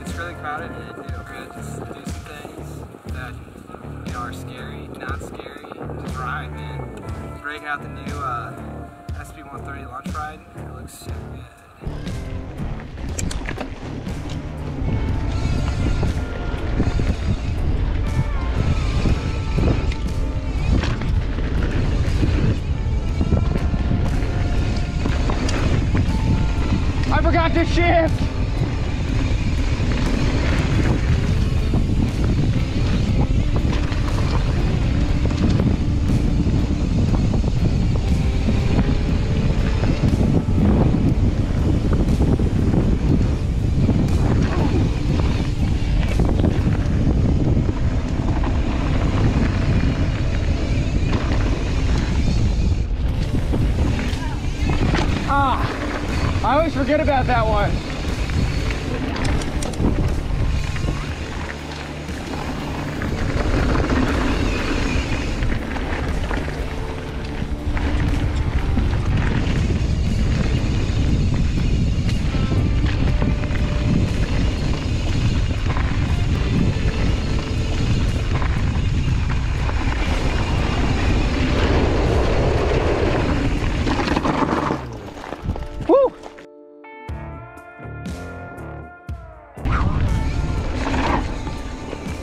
It's really crowded and good. Just do some things that you know are scary, not scary. Just ride, man. Break out the new uh, SB130 lunch ride. It looks so good. I forgot to shift. Forget about that one.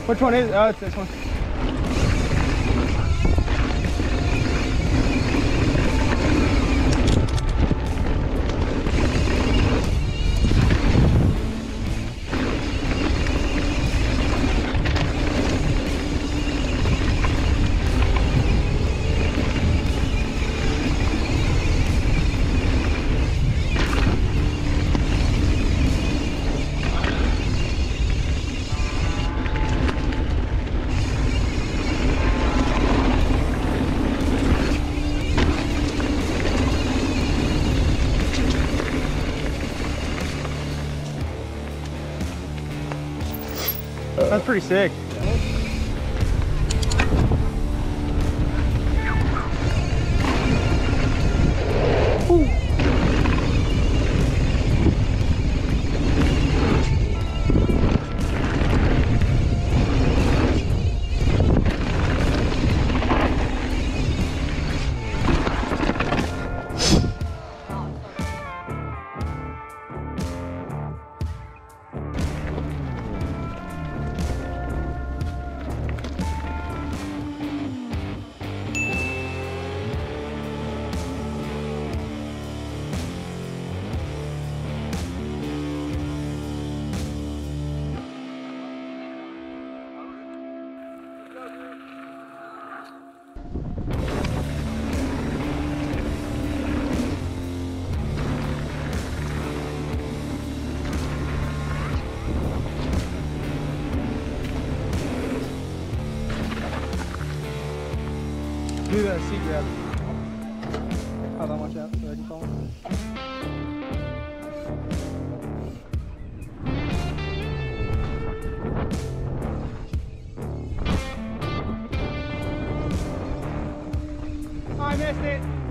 Which one is? Oh, it's this one. That's pretty sick. Ooh. Do that seat grab. it.